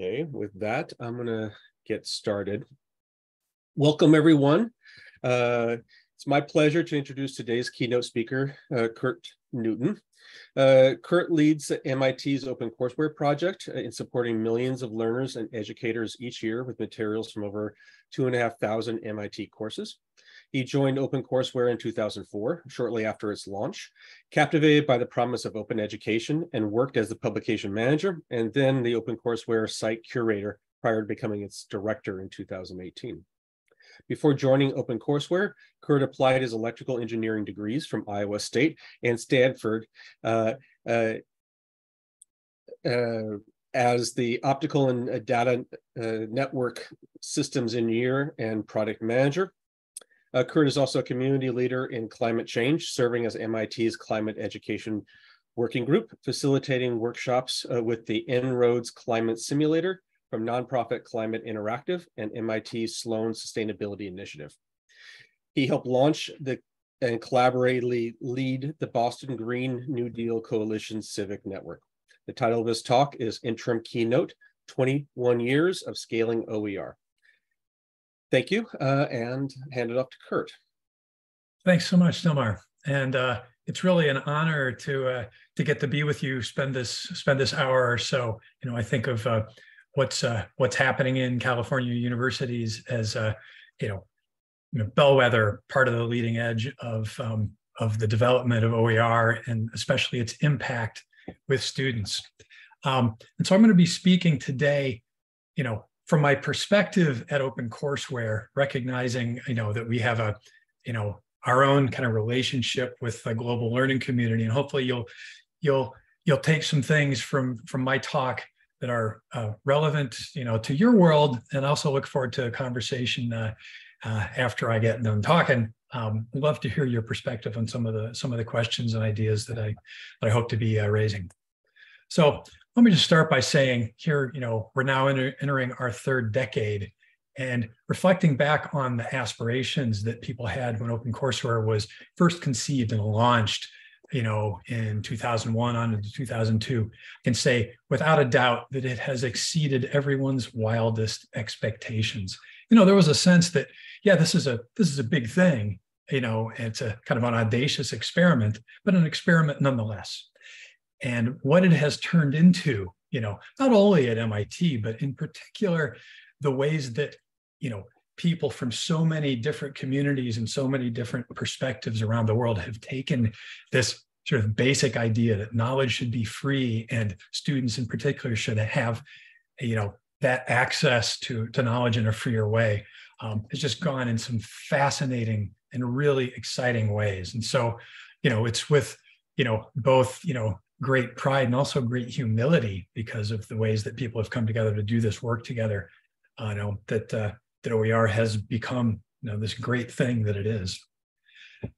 Okay, with that, I'm going to get started. Welcome, everyone. Uh, it's my pleasure to introduce today's keynote speaker, uh, Curt Newton. Uh, Curt leads MIT's OpenCourseWare project in supporting millions of learners and educators each year with materials from over two and a half thousand MIT courses. He joined OpenCourseware in 2004, shortly after its launch, captivated by the promise of open education and worked as the publication manager and then the OpenCourseware site curator prior to becoming its director in 2018. Before joining OpenCourseware, Curt applied his electrical engineering degrees from Iowa State and Stanford uh, uh, uh, as the optical and data uh, network systems engineer and product manager. Uh, Curt is also a community leader in climate change, serving as MIT's climate education working group, facilitating workshops uh, with the En-ROADS Climate Simulator from nonprofit Climate Interactive and MIT Sloan Sustainability Initiative. He helped launch the and collaboratively lead the Boston Green New Deal Coalition Civic Network. The title of his talk is Interim Keynote, 21 Years of Scaling OER. Thank you, uh, and hand it off to Curt. Thanks so much, Delmar. And uh, it's really an honor to uh, to get to be with you, spend this spend this hour or so. You know, I think of uh, what's uh, what's happening in California universities as uh, you know, you know, bellwether, part of the leading edge of um, of the development of OER and especially its impact with students. Um, and so I'm going to be speaking today, you know, from my perspective at OpenCourseware, recognizing you know that we have a you know our own kind of relationship with the global learning community, and hopefully you'll you'll you'll take some things from from my talk that are uh, relevant you know to your world, and also look forward to a conversation uh, uh, after I get done talking. Um, I'd love to hear your perspective on some of the some of the questions and ideas that I that I hope to be uh, raising. So let me just start by saying here, you know, we're now enter, entering our third decade and reflecting back on the aspirations that people had when OpenCourseware was first conceived and launched, you know, in 2001 on into 2002, I can say without a doubt that it has exceeded everyone's wildest expectations. You know, there was a sense that, yeah, this is a this is a big thing, you know, it's a kind of an audacious experiment, but an experiment nonetheless and what it has turned into, you know, not only at MIT, but in particular, the ways that, you know, people from so many different communities and so many different perspectives around the world have taken this sort of basic idea that knowledge should be free and students in particular should have, you know, that access to, to knowledge in a freer way um, has just gone in some fascinating and really exciting ways. And so, you know, it's with, you know, both, you know, great pride and also great humility because of the ways that people have come together to do this work together. I uh, know that uh, that OER has become you know this great thing that it is.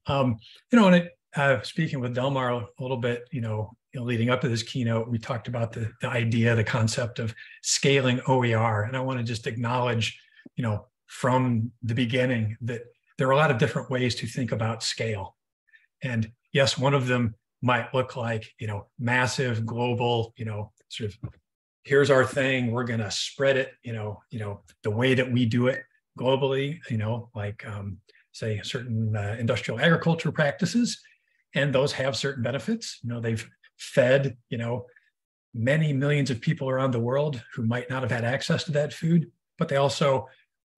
Um, you know, and it, uh, speaking with Delmar a little bit, you know, you know, leading up to this keynote, we talked about the, the idea, the concept of scaling OER, and I want to just acknowledge, you know, from the beginning that there are a lot of different ways to think about scale, and yes, one of them might look like, you know, massive global, you know, sort of here's our thing, we're going to spread it, you know, you know, the way that we do it globally, you know, like um, say certain uh, industrial agriculture practices, and those have certain benefits. You know, they've fed, you know, many millions of people around the world who might not have had access to that food, but they also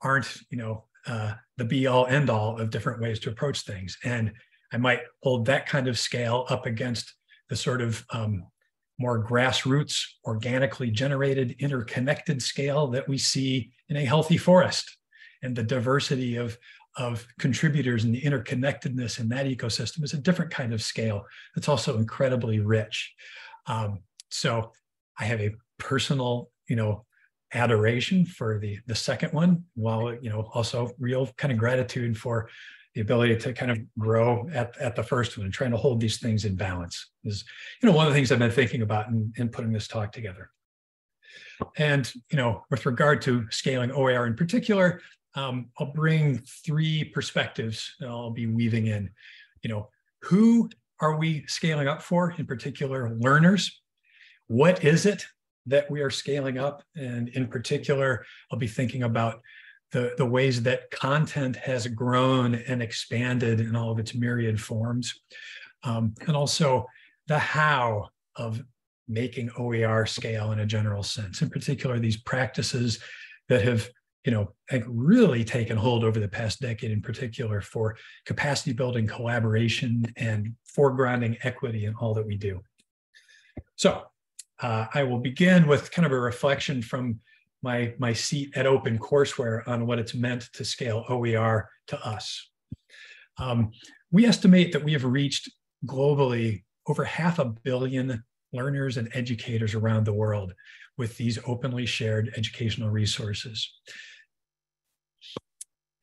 aren't, you know, uh, the be all end all of different ways to approach things. And I might hold that kind of scale up against the sort of um, more grassroots, organically generated, interconnected scale that we see in a healthy forest and the diversity of, of contributors and the interconnectedness in that ecosystem is a different kind of scale that's also incredibly rich. Um, so I have a personal, you know, adoration for the the second one, while you know also real kind of gratitude for the ability to kind of grow at, at the first one and trying to hold these things in balance is, you know, one of the things I've been thinking about in, in putting this talk together. And, you know, with regard to scaling OER in particular, um, I'll bring three perspectives that I'll be weaving in. You know, who are we scaling up for, in particular learners? What is it that we are scaling up. And in particular, I'll be thinking about the, the ways that content has grown and expanded in all of its myriad forms. Um, and also the how of making OER scale in a general sense, in particular, these practices that have you know, really taken hold over the past decade in particular for capacity building, collaboration, and foregrounding equity in all that we do. So uh, I will begin with kind of a reflection from my, my seat at OpenCourseWare on what it's meant to scale OER to us. Um, we estimate that we have reached globally over half a billion learners and educators around the world with these openly shared educational resources.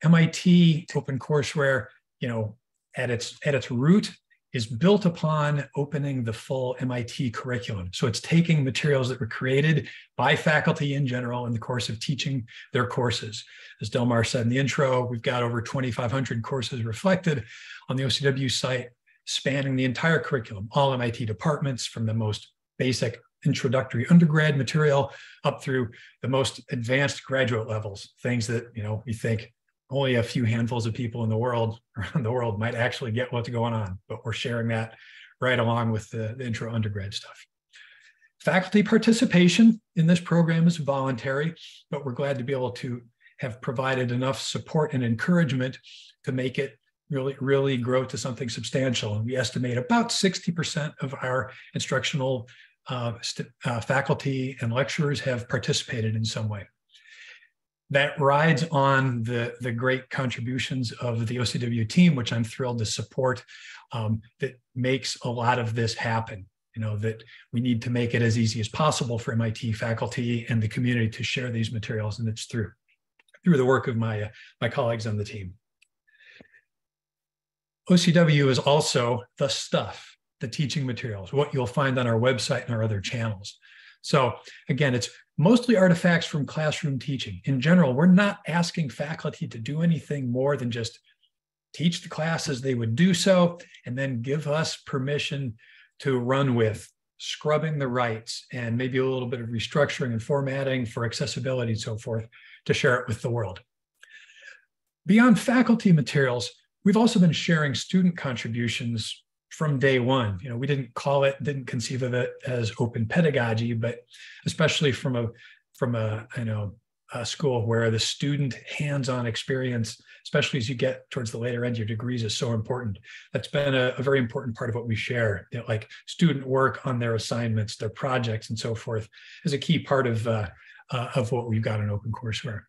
MIT OpenCourseWare, you know, at its at its root is built upon opening the full MIT curriculum. So it's taking materials that were created by faculty in general in the course of teaching their courses. As Delmar said in the intro, we've got over 2,500 courses reflected on the OCW site, spanning the entire curriculum, all MIT departments from the most basic introductory undergrad material up through the most advanced graduate levels, things that, you know, we think only a few handfuls of people in the world around the world might actually get what's going on, but we're sharing that right along with the, the intro undergrad stuff. Faculty participation in this program is voluntary, but we're glad to be able to have provided enough support and encouragement to make it really, really grow to something substantial. And we estimate about 60% of our instructional uh, uh, faculty and lecturers have participated in some way that rides on the, the great contributions of the OCW team, which I'm thrilled to support, um, that makes a lot of this happen. You know, that we need to make it as easy as possible for MIT faculty and the community to share these materials, and it's through through the work of my, uh, my colleagues on the team. OCW is also the stuff, the teaching materials, what you'll find on our website and our other channels. So again, it's mostly artifacts from classroom teaching. In general, we're not asking faculty to do anything more than just teach the class as they would do so, and then give us permission to run with scrubbing the rights and maybe a little bit of restructuring and formatting for accessibility and so forth to share it with the world. Beyond faculty materials, we've also been sharing student contributions from day one. You know, we didn't call it, didn't conceive of it as open pedagogy, but especially from a from a you know a school where the student hands-on experience, especially as you get towards the later end of your degrees, is so important. That's been a, a very important part of what we share. You know, like student work on their assignments, their projects, and so forth, is a key part of uh, uh, of what we've got in OpenCourseWare.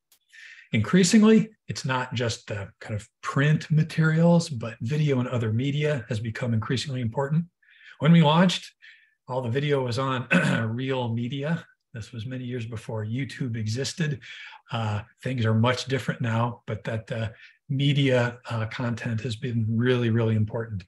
Increasingly, it's not just the kind of print materials, but video and other media has become increasingly important. When we launched, all the video was on real media. This was many years before YouTube existed. Uh, things are much different now, but that uh, media uh, content has been really, really important.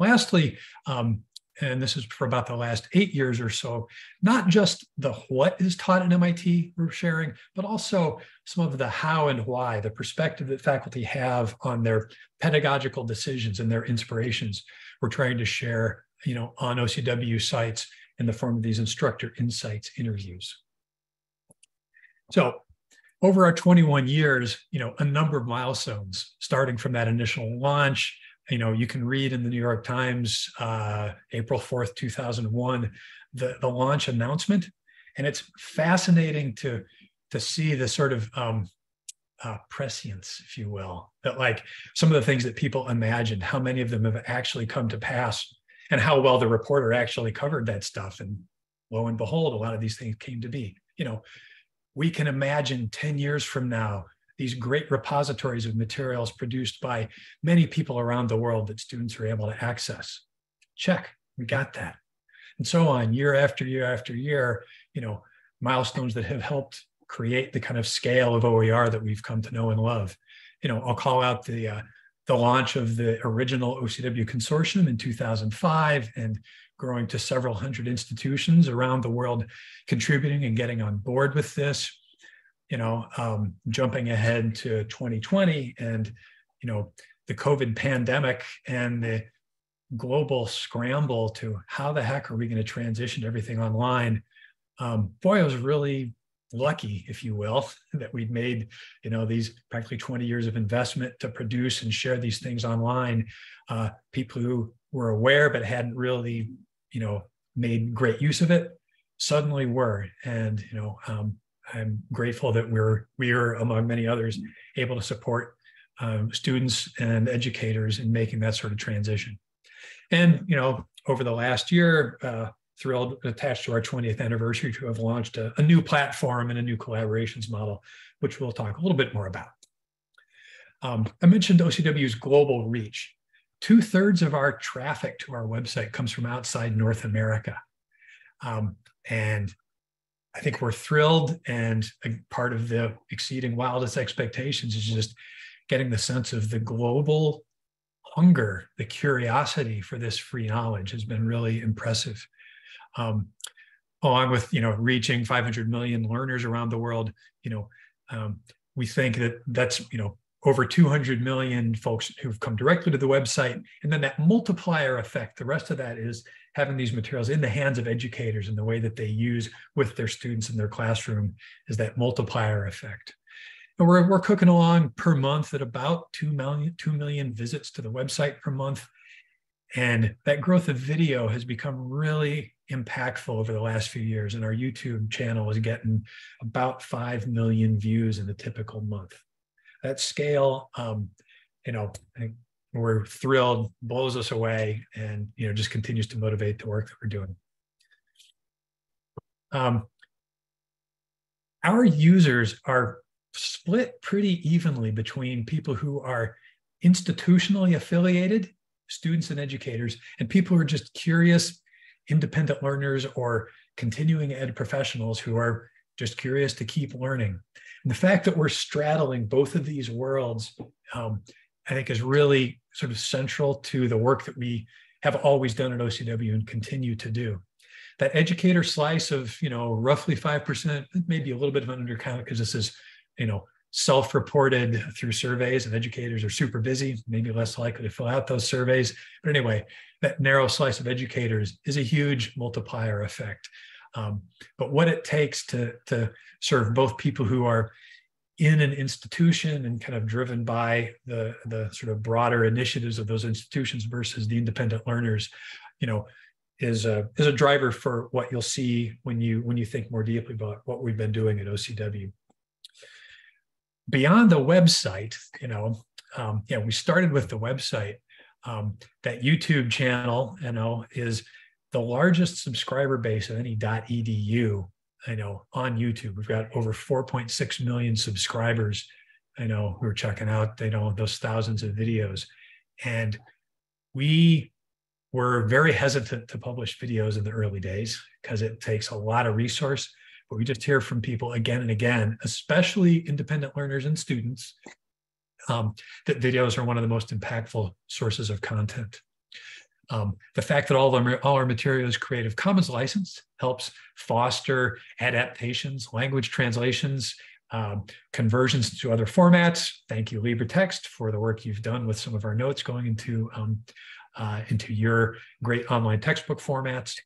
Lastly, um, and this is for about the last eight years or so, not just the what is taught at MIT we're sharing, but also some of the how and why, the perspective that faculty have on their pedagogical decisions and their inspirations. We're trying to share, you know, on OCW sites in the form of these instructor insights interviews. So over our 21 years, you know, a number of milestones, starting from that initial launch, you know, you can read in the New York Times, uh, April 4th, 2001, the, the launch announcement. And it's fascinating to, to see the sort of um, uh, prescience, if you will, that like some of the things that people imagined, how many of them have actually come to pass and how well the reporter actually covered that stuff. And lo and behold, a lot of these things came to be. You know, we can imagine 10 years from now these great repositories of materials produced by many people around the world that students are able to access. Check, we got that. And so on, year after year after year, you know, milestones that have helped create the kind of scale of OER that we've come to know and love. You know, I'll call out the uh, the launch of the original OCW consortium in 2005 and growing to several hundred institutions around the world contributing and getting on board with this you know, um, jumping ahead to 2020 and, you know, the COVID pandemic and the global scramble to how the heck are we going to transition everything online? um, boy, I was really lucky, if you will, that we'd made, you know, these practically 20 years of investment to produce and share these things online. Uh, people who were aware but hadn't really, you know, made great use of it suddenly were. And, you know, um, I'm grateful that we're we are among many others able to support um, students and educators in making that sort of transition. And you know, over the last year, uh, thrilled attached to our 20th anniversary to have launched a, a, new platform and a new collaborations model, which we'll talk a little bit more about. Um, I mentioned OCW's global reach. Two thirds of our traffic to our website comes from outside North America. Um, and I think we're thrilled. And part of the exceeding wildest expectations is just getting the sense of the global hunger, the curiosity for this free knowledge has been really impressive. Um, along with you know reaching 500 million learners around the world, you know, um, we think that that's you know over 200 million folks who've come directly to the website, and then that multiplier effect. The rest of that is having these materials in the hands of educators and the way that they use with their students in their classroom is that multiplier effect. And we're, we're cooking along per month at about 2 million, 2 million visits to the website per month. And that growth of video has become really impactful over the last few years. And our YouTube channel is getting about 5 million views in a typical month. That scale, um, you know, we're thrilled, blows us away, and you know just continues to motivate the work that we're doing. Um, our users are split pretty evenly between people who are institutionally affiliated, students and educators, and people who are just curious, independent learners or continuing ed professionals who are just curious to keep learning. And the fact that we're straddling both of these worlds, um, I think, is really sort of central to the work that we have always done at OCW and continue to do. That educator slice of, you know, roughly 5%, maybe a little bit of an undercount because this is, you know, self-reported through surveys and educators are super busy, maybe less likely to fill out those surveys. But anyway, that narrow slice of educators is a huge multiplier effect. Um, but what it takes to, to serve both people who are in an institution and kind of driven by the the sort of broader initiatives of those institutions versus the independent learners you know is a is a driver for what you'll see when you when you think more deeply about what we've been doing at OCW beyond the website you know um, yeah we started with the website. Um, that YouTube channel you know is the largest subscriber base of any .edu I know on YouTube. We've got over 4.6 million subscribers. I know who are checking out, they know those thousands of videos. And we were very hesitant to publish videos in the early days because it takes a lot of resource. But we just hear from people again and again, especially independent learners and students, um, that videos are one of the most impactful sources of content. Um, the fact that all, our, all our material is Creative Commons licensed helps foster adaptations, language translations, um, conversions to other formats. Thank you, LibreText, for the work you've done with some of our notes going into, um, uh, into your great online textbook formats.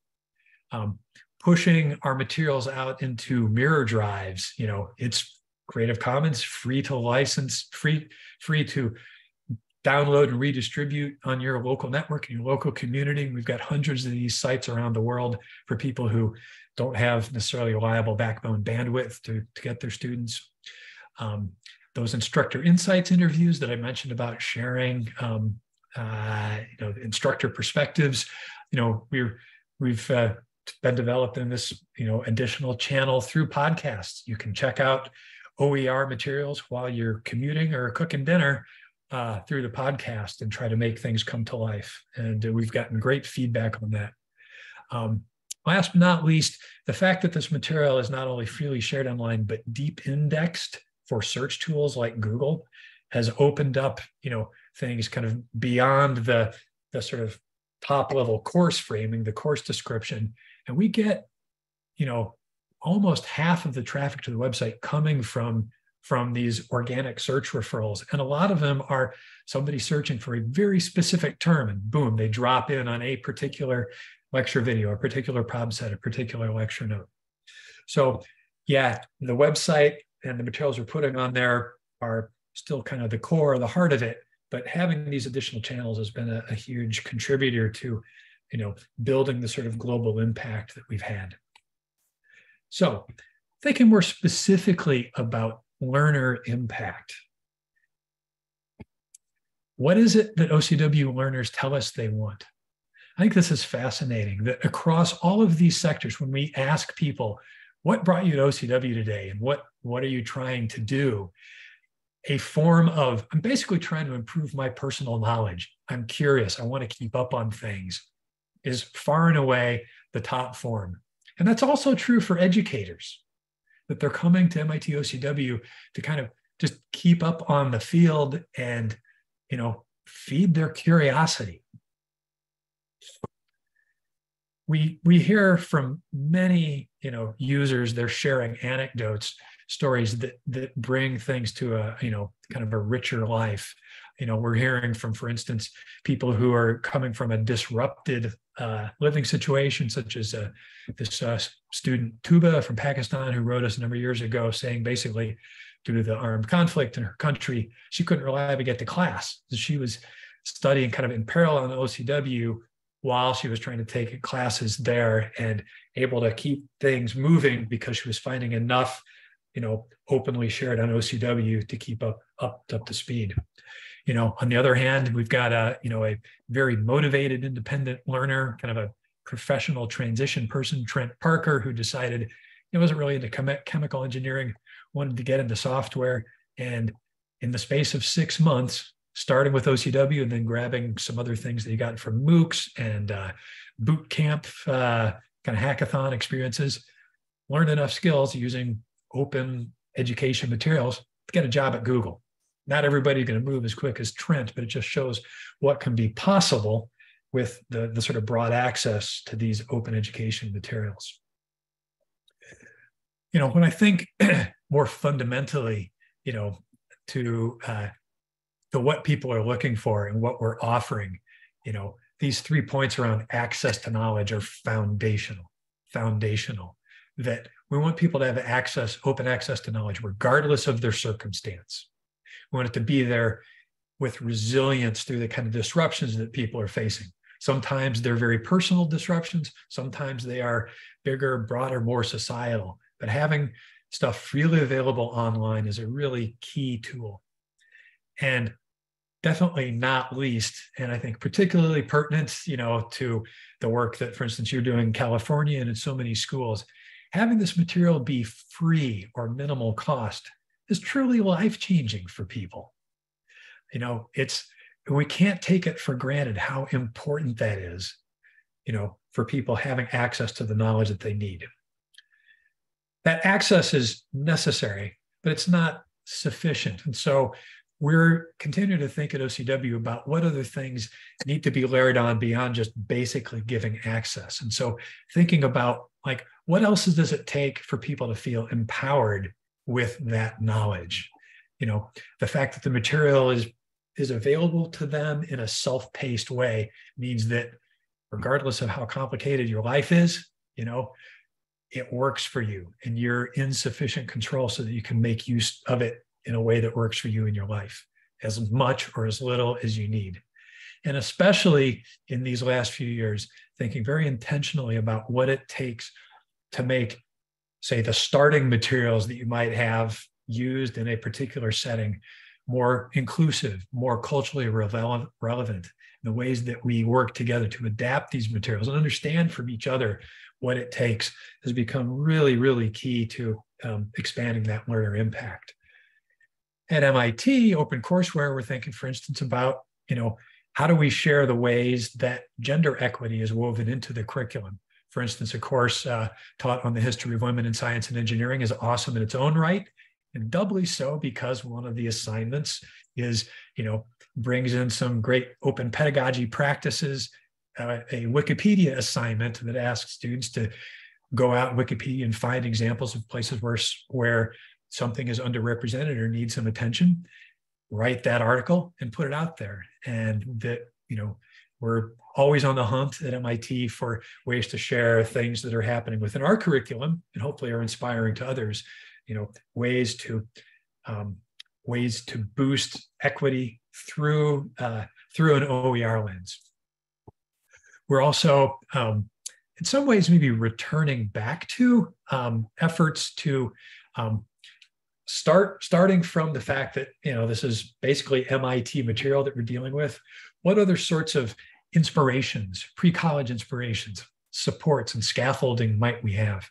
Um, pushing our materials out into mirror drives, you know, it's Creative Commons, free to license, free, free to download and redistribute on your local network and your local community. We've got hundreds of these sites around the world for people who don't have necessarily reliable backbone bandwidth to, to get their students. Um, those instructor insights interviews that I mentioned about sharing, um, uh, you know, instructor perspectives. You know, we're we've uh, been developing this, you know, additional channel through podcasts. You can check out OER materials while you're commuting or cooking dinner uh, through the podcast and try to make things come to life. And uh, we've gotten great feedback on that. Um, last but not least, the fact that this material is not only freely shared online, but deep indexed for search tools like Google has opened up, you know, things kind of beyond the, the sort of top level course framing, the course description. And we get, you know, almost half of the traffic to the website coming from from these organic search referrals. And a lot of them are somebody searching for a very specific term, and boom, they drop in on a particular lecture video, a particular prob set, a particular lecture note. So, yeah, the website and the materials we're putting on there are still kind of the core, the heart of it. But having these additional channels has been a, a huge contributor to, you know, building the sort of global impact that we've had. So, thinking more specifically about learner impact. What is it that OCW learners tell us they want? I think this is fascinating that across all of these sectors, when we ask people, what brought you to OCW today and what, what are you trying to do? A form of, I'm basically trying to improve my personal knowledge. I'm curious. I want to keep up on things is far and away the top form. And that's also true for educators, that they're coming to MIT OCW to kind of just keep up on the field and, you know, feed their curiosity. We we hear from many you know users they're sharing anecdotes stories that that bring things to a you know kind of a richer life. You know we're hearing from for instance people who are coming from a disrupted uh, living situation such as uh, this uh, student tuba from pakistan who wrote us a number of years ago saying basically due to the armed conflict in her country she couldn't reliably get to class. She was studying kind of in parallel on the ocw while she was trying to take classes there and able to keep things moving because she was finding enough you know openly shared on ocw to keep up up up to speed you know on the other hand we've got a you know a very motivated independent learner kind of a professional transition person trent parker who decided he wasn't really into chem- chemical engineering wanted to get into software and in the space of six months starting with OCW and then grabbing some other things that he got from MOOCs and uh, boot camp uh, kind of hackathon experiences. Learned enough skills using open education materials to get a job at Google. Not everybody's going to move as quick as Trent, but it just shows what can be possible with the, the sort of broad access to these open education materials. You know, when I think more fundamentally, you know, to uh, to what people are looking for and what we're offering you know these three points around access to knowledge are foundational foundational that we want people to have access open access to knowledge regardless of their circumstance. We want it to be there with resilience through the kind of disruptions that people are facing. Sometimes they're very personal disruptions. Sometimes they are bigger broader more societal. But having stuff freely available online is a really key tool. And definitely not least, and I think particularly pertinent, you know, to the work that, for instance, you're doing in California and in so many schools, having this material be free or minimal cost is truly life changing for people. You know, it's we can't take it for granted how important that is, you know, for people having access to the knowledge that they need. That access is necessary, but it's not sufficient. And so we're continuing to think at OCW about what other things need to be layered on beyond just basically giving access. And so thinking about like what else does it take for people to feel empowered with that knowledge? You know, the fact that the material is is available to them in a self-paced way means that regardless of how complicated your life is, you know, it works for you and you're in sufficient control so that you can make use of it in a way that works for you in your life, as much or as little as you need. And especially in these last few years, thinking very intentionally about what it takes to make, say, the starting materials that you might have used in a particular setting more inclusive, more culturally relevant, relevant the ways that we work together to adapt these materials and understand from each other what it takes has become really, really key to um, expanding that learner impact at MIT, OpenCourseware, we're thinking, for instance, about, you know, how do we share the ways that gender equity is woven into the curriculum? For instance, a course uh, taught on the history of women in science and engineering is awesome in its own right, and doubly so because one of the assignments is, you know, brings in some great open pedagogy practices, uh, a Wikipedia assignment that asks students to go out Wikipedia and find examples of places where, where something is underrepresented or needs some attention, write that article and put it out there. And that, you know, we're always on the hunt at MIT for ways to share things that are happening within our curriculum and hopefully are inspiring to others. You know, ways to um, ways to boost equity through uh, through an OER lens. We're also um, in some ways maybe returning back to um, efforts to um, start starting from the fact that you know this is basically MIT material that we're dealing with. What other sorts of inspirations, pre-college inspirations, supports, and scaffolding might we have?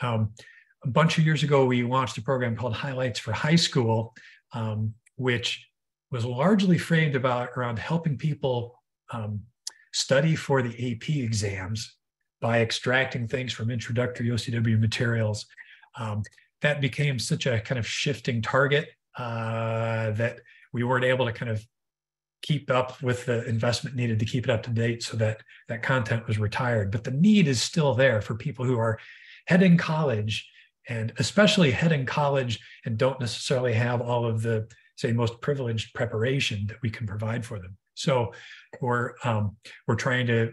Um, a bunch of years ago, we launched a program called Highlights for High School, um, which was largely framed about around helping people um, study for the AP exams by extracting things from introductory OCW materials. Um, that became such a kind of shifting target uh, that we weren't able to kind of keep up with the investment needed to keep it up to date so that that content was retired but the need is still there for people who are heading college and especially heading college and don't necessarily have all of the say most privileged preparation that we can provide for them so we're um, we're trying to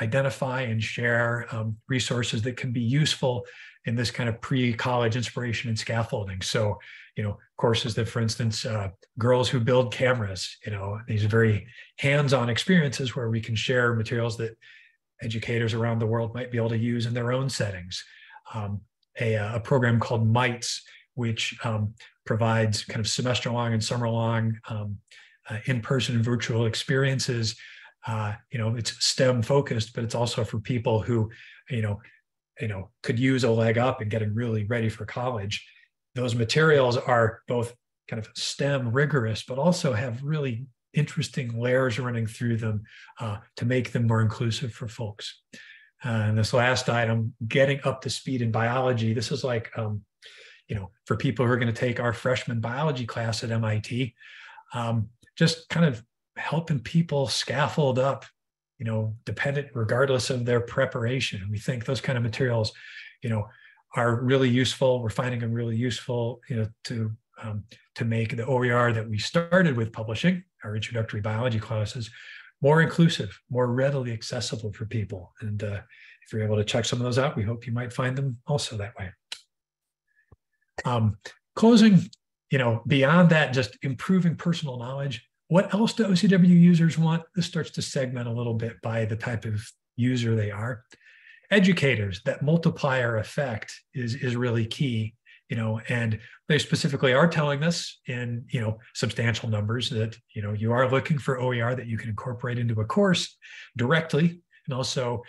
identify and share um, resources that can be useful in this kind of pre-college inspiration and scaffolding. So, you know, courses that, for instance, uh, girls who build cameras, you know, these very hands-on experiences where we can share materials that educators around the world might be able to use in their own settings. Um, a, a, program called MITES, which um, provides kind of semester-long and summer-long um, uh, in-person and virtual experiences. Uh, you know, it's STEM focused, but it's also for people who, you know, you know could use a leg up and getting really ready for college those materials are both kind of stem rigorous but also have really interesting layers running through them uh, to make them more inclusive for folks uh, and this last item getting up to speed in biology this is like um, you know for people who are going to take our freshman biology class at mit um, just kind of helping people scaffold up you know, dependent regardless of their preparation. We think those kind of materials, you know, are really useful. We're finding them really useful, you know, to um, to make the OER that we started with publishing, our introductory biology classes, more inclusive, more readily accessible for people. And uh, if you're able to check some of those out, we hope you might find them also that way. Um, closing, you know, beyond that, just improving personal knowledge what else do OCW users want? This starts to segment a little bit by the type of user they are. Educators, that multiplier effect is, is really key, you know, and they specifically are telling us in, you know, substantial numbers that, you know, you are looking for OER that you can incorporate into a course directly and also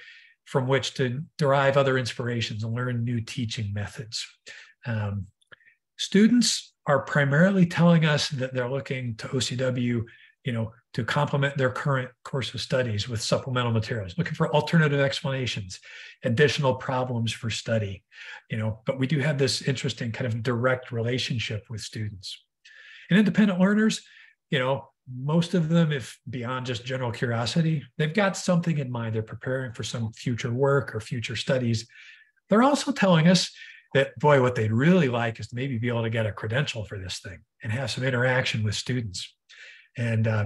from which to derive other inspirations and learn new teaching methods. Um, students are primarily telling us that they're looking to OCW, you know, to complement their current course of studies with supplemental materials, looking for alternative explanations, additional problems for study, you know, but we do have this interesting kind of direct relationship with students. And independent learners, you know, most of them, if beyond just general curiosity, they've got something in mind. They're preparing for some future work or future studies. They're also telling us that boy, what they'd really like is to maybe be able to get a credential for this thing and have some interaction with students. And uh,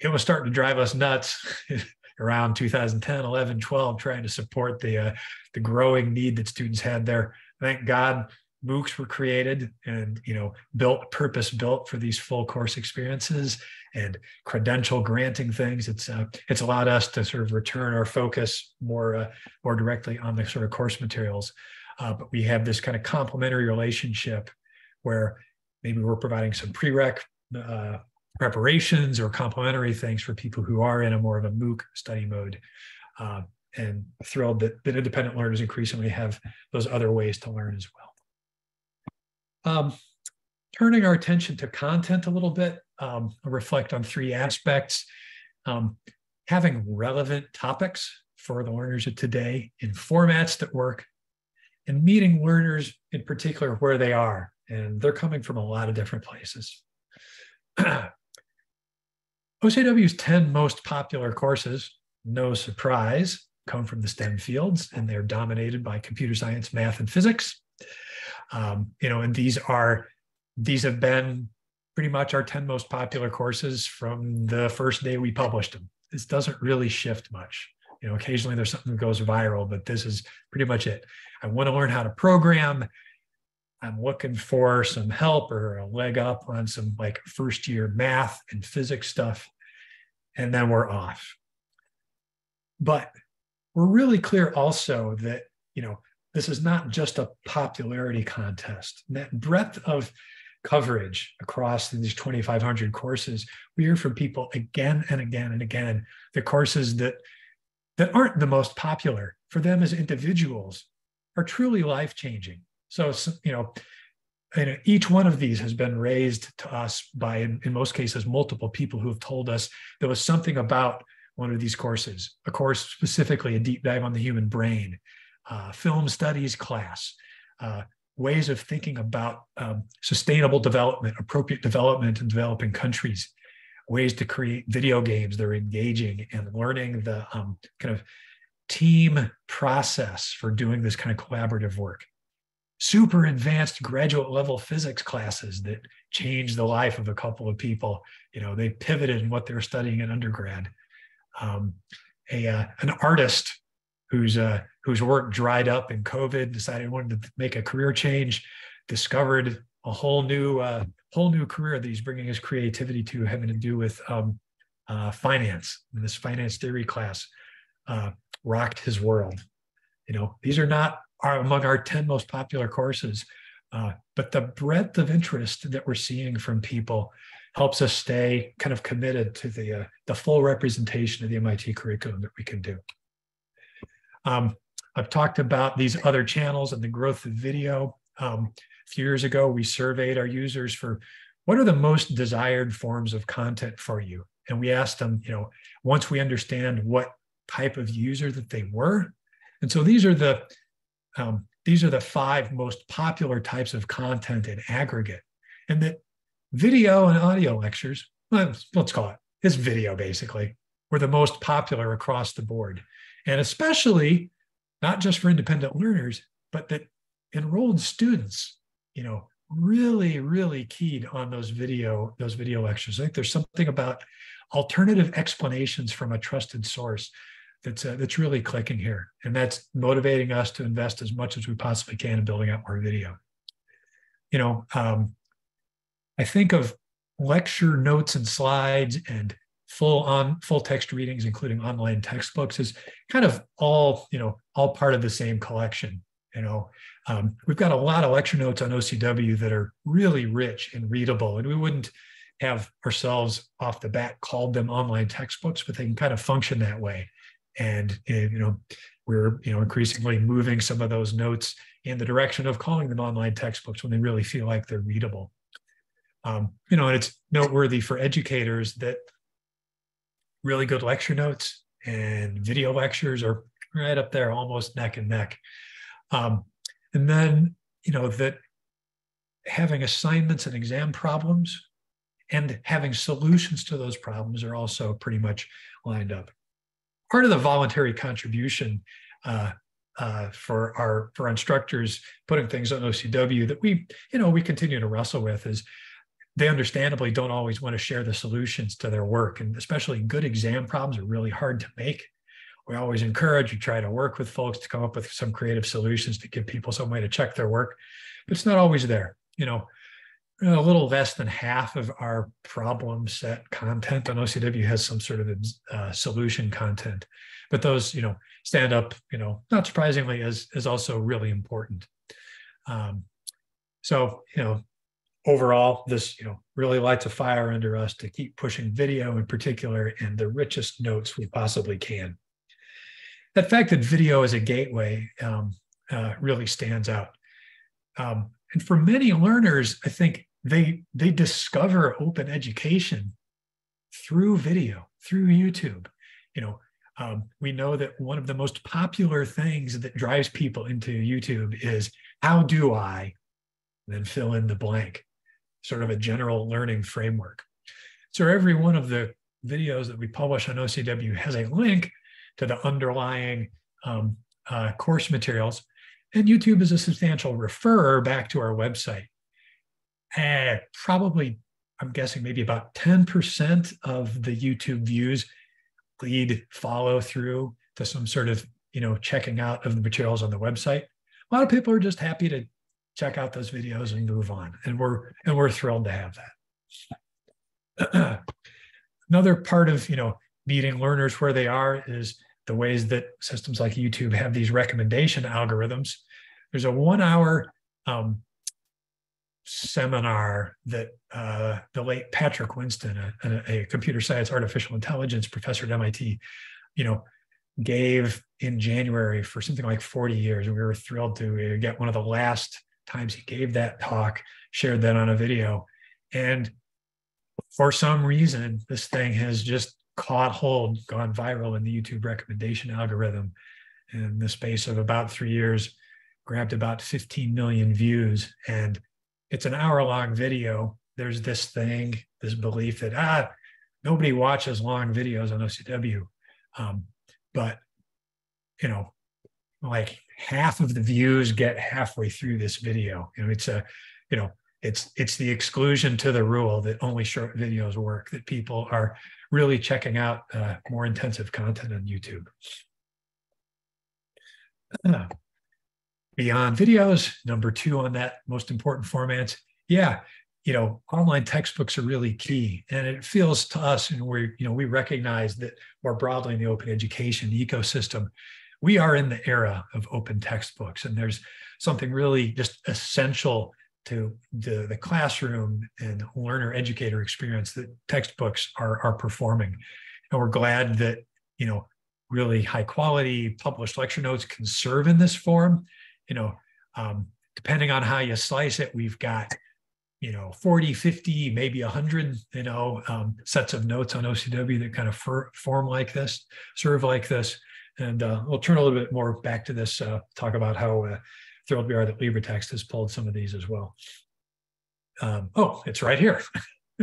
it was starting to drive us nuts around 2010, 11, 12, trying to support the uh, the growing need that students had there. Thank God MOOCs were created and you know built purpose built for these full course experiences and credential granting things it's uh, it's allowed us to sort of return our focus more uh, more directly on the sort of course materials uh, but we have this kind of complementary relationship where maybe we're providing some prereq uh, preparations or complementary things for people who are in a more of a MOOC study mode. Uh, and thrilled that, that independent learners increasingly have those other ways to learn as well. Um, turning our attention to content a little bit, um, I'll reflect on three aspects. Um, having relevant topics for the learners of today in formats that work and meeting learners in particular where they are. And they're coming from a lot of different places. OCW's 10 most popular courses, no surprise, come from the STEM fields, and they're dominated by computer science, math, and physics. Um, you know, and these are these have been pretty much our 10 most popular courses from the first day we published them. this doesn't really shift much. You know, occasionally there's something that goes viral, but this is pretty much it. I want to learn how to program. I'm looking for some help or a leg up on some like first year math and physics stuff. And then we're off. But we're really clear also that, you know, this is not just a popularity contest. That breadth of coverage across these 2,500 courses, we hear from people again and again and again the courses that that aren't the most popular for them as individuals are truly life changing. So, you know, and each one of these has been raised to us by, in, in, most cases, multiple people who have told us there was something about one of these courses, a course specifically a deep dive on the human brain, uh, film studies class, uh, ways of thinking about um, sustainable development, appropriate development in developing countries, ways to create video games that are engaging and learning the um, kind of team process for doing this kind of collaborative work super advanced graduate level physics classes that changed the life of a couple of people. You know, they pivoted in what they were studying in undergrad. Um, a uh, an artist whose uh, whose work dried up in COVID decided he wanted to make a career change, discovered a whole new uh, whole new career that he's bringing his creativity to, having to do with um, uh, finance. And this finance theory class uh, rocked his world. You know, these are not are among our 10 most popular courses. Uh, but the breadth of interest that we're seeing from people helps us stay kind of committed to the, uh, the full representation of the MIT curriculum that we can do. Um, I've talked about these other channels and the growth of video. Um, a few years ago, we surveyed our users for what are the most desired forms of content for you? And we asked them, you know, once we understand what type of user that they were. And so these are the um, these are the five most popular types of content in aggregate. And that video and audio lectures, well, let's call it, it's video basically, were the most popular across the board. And especially not just for independent learners, but that enrolled students, you know, really, really keyed on those video, those video lectures. I think there's something about alternative explanations from a trusted source that's uh, that's really clicking here, and that's motivating us to invest as much as we possibly can in building out more video. You know, um, I think of lecture notes and slides and full on full text readings, including online textbooks, is kind of all you know all part of the same collection. You know, um, we've got a lot of lecture notes on OCW that are really rich and readable, and we wouldn't have ourselves off the bat called them online textbooks, but they can kind of function that way and, you know we're you know increasingly moving some of those notes in the direction of calling them online textbooks when they really feel like they're readable. Um, you know and it's noteworthy for educators that really good lecture notes and video lectures are right up there almost neck and neck. Um, and then you know that having assignments and exam problems and having solutions to those problems are also pretty much lined up part of the voluntary contribution uh, uh, for our for instructors putting things on OCW that we you know we continue to wrestle with is they understandably don't always want to share the solutions to their work. And especially good exam problems are really hard to make. We always encourage you try to work with folks to come up with some creative solutions to give people some way to check their work but it's not always there you know a little less than half of our problem set content on OCW has some sort of uh, solution content, but those, you know, stand up, you know, not surprisingly, is is also really important. Um, so, you know, overall, this, you know, really lights a fire under us to keep pushing video in particular and the richest notes we possibly can. That fact that video is a gateway um, uh, really stands out. Um, and for many learners, I think they they discover open education through video through youtube. You know um, we know that one of the most popular things that drives people into youtube is how do i? Then fill in the blank sort of a general learning framework. So every one of the videos that we publish on ocw has a link to the underlying um, uh, course materials and youtube is a substantial referrer back to our website uh, probably, I'm guessing maybe about 10% of the YouTube views lead follow through to some sort of you know checking out of the materials on the website. A lot of people are just happy to check out those videos and move on, and we're and we're thrilled to have that. Another part of you know meeting learners where they are is the ways that systems like YouTube have these recommendation algorithms. There's a one hour um, seminar that uh, the late Patrick Winston, a, a, computer science artificial intelligence professor at MIT, you know, gave in January for something like 40 years. And we were thrilled to get one of the last times he gave that talk, shared that on a video. And for some reason, this thing has just caught hold, gone viral in the YouTube recommendation algorithm in the space of about three years, grabbed about 15 million views. And it's an hour long video. There's this thing, this belief that, ah, nobody watches long videos on OCW. Um, but, you know, like half of the views get halfway through this video. You know, it's a, you know, it's it's the exclusion to the rule that only short videos work that people are really checking out uh, more intensive content on youtube beyond videos number two on that most important formats yeah you know online textbooks are really key and it feels to us and we you know we recognize that more broadly in the open education ecosystem we are in the era of open textbooks and there's something really just essential to the, the classroom and learner educator experience that textbooks are, are performing. And we're glad that, you know, really high quality published lecture notes can serve in this form. You know, um, depending on how you slice it, we've got, you know, 40, 50, maybe 100, you know, um, sets of notes on OCW that kind of for, form like this, serve like this. And uh, we'll turn a little bit more back to this, uh, talk about how uh, thrilled we are that LibreText has pulled some of these as well. Um, oh, it's right here.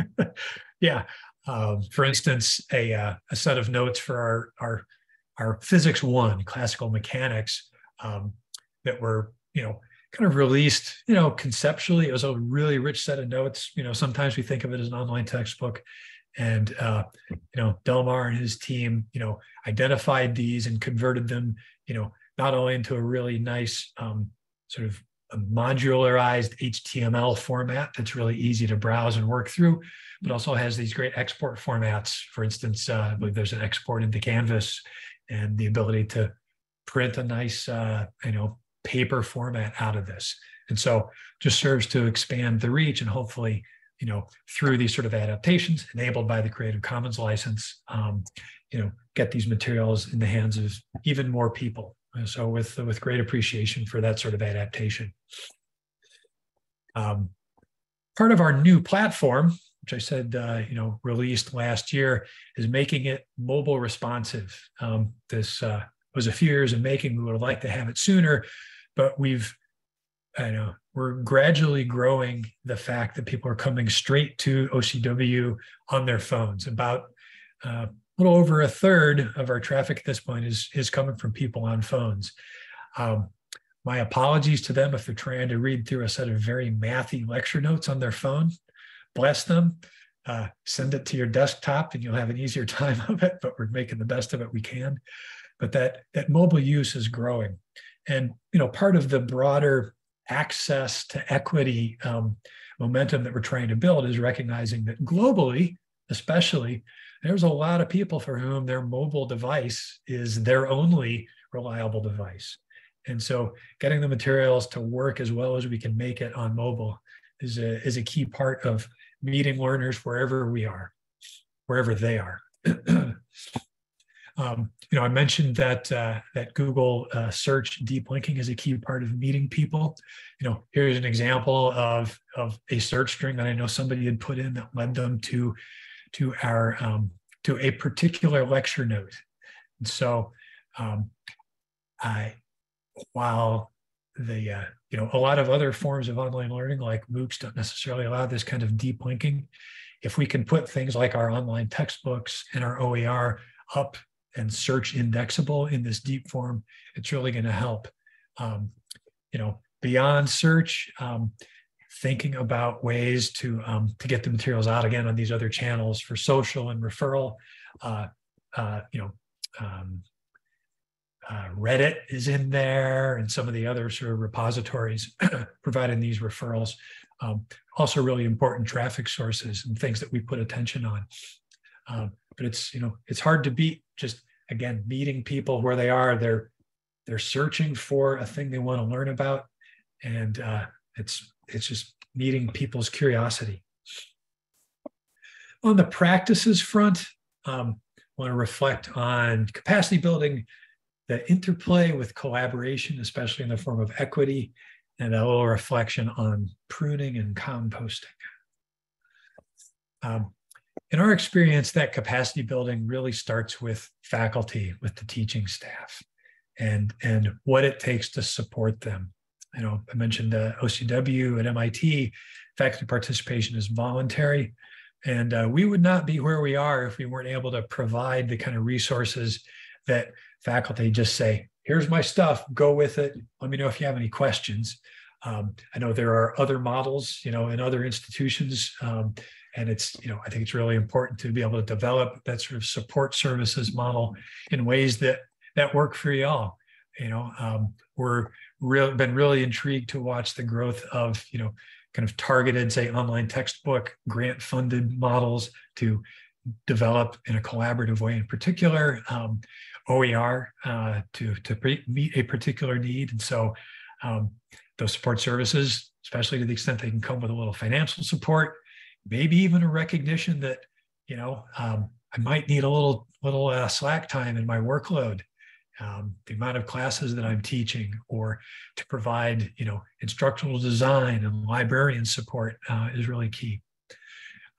yeah. Um, for instance, a, uh, a set of notes for our, our, our physics one classical mechanics um, that were, you know, kind of released, you know, conceptually. It was a really rich set of notes. You know, sometimes we think of it as an online textbook. And, uh, you know, Delmar and his team, you know, identified these and converted them, you know, not only into a really nice um, sort of a modularized HTML format that's really easy to browse and work through, but also has these great export formats. For instance, uh, I believe there's an export into Canvas and the ability to print a nice, uh, you know, paper format out of this. And so just serves to expand the reach and hopefully, you know, through these sort of adaptations enabled by the Creative Commons license, um, you know, get these materials in the hands of even more people so with with great appreciation for that sort of adaptation. Um, part of our new platform, which I said uh, you know released last year, is making it mobile responsive. Um, this uh, was a few years in making. We would have liked to have it sooner, but we've I know we're gradually growing the fact that people are coming straight to OCW on their phones. About uh, little over a third of our traffic at this point is is coming from people on phones. Um, my apologies to them if they're trying to read through a set of very mathy lecture notes on their phone. Bless them. Uh, send it to your desktop and you'll have an easier time of it, but we're making the best of it we can. But that, that mobile use is growing. And you know, part of the broader access to equity um, momentum that we're trying to build is recognizing that globally, especially, there's a lot of people for whom their mobile device is their only reliable device. And so getting the materials to work as well as we can make it on mobile is a, is a key part of meeting learners wherever we are, wherever they are. um, you know, I mentioned that uh, that Google uh, search deep linking is a key part of meeting people. You know, here's an example of of a search string that I know somebody had put in that led them to to our um, to a particular lecture note. And so, um, I, while the uh, you know a lot of other forms of online learning like MOOCs don't necessarily allow this kind of deep linking. If we can put things like our online textbooks and our OER up and search indexable in this deep form, it's really going to help. Um, you know, beyond search, um, thinking about ways to um, to get the materials out again on these other channels for social and referral. Uh, uh, you know, um, uh, Reddit is in there and some of the other sort of repositories providing these referrals. Um, also really important traffic sources and things that we put attention on. Um, but it's, you know, it's hard to beat just, again, meeting people where they are. They're, they're searching for a thing they want to learn about. And uh, it's, it's just meeting people's curiosity. On the practices front, um, want to reflect on capacity building, the interplay with collaboration, especially in the form of equity, and a little reflection on pruning and composting. Um, in our experience, that capacity building really starts with faculty, with the teaching staff, and, and what it takes to support them. You know, I mentioned uh, OCW at MIT, faculty participation is voluntary. And uh, we would not be where we are if we weren't able to provide the kind of resources that faculty just say, here's my stuff, go with it. Let me know if you have any questions. Um, I know there are other models, you know, in other institutions. Um, and it's, you know, I think it's really important to be able to develop that sort of support services model in ways that that work for y'all. You know, um, we're real been really intrigued to watch the growth of, you know, kind of targeted, say, online textbook grant funded models to develop in a collaborative way in particular um, OER uh, to, to pre- meet a particular need. And so um, those support services, especially to the extent they can come with a little financial support, maybe even a recognition that, you know, um, I might need a little, little uh, slack time in my workload um, the amount of classes that I'm teaching, or to provide, you know, instructional design and librarian support uh, is really key.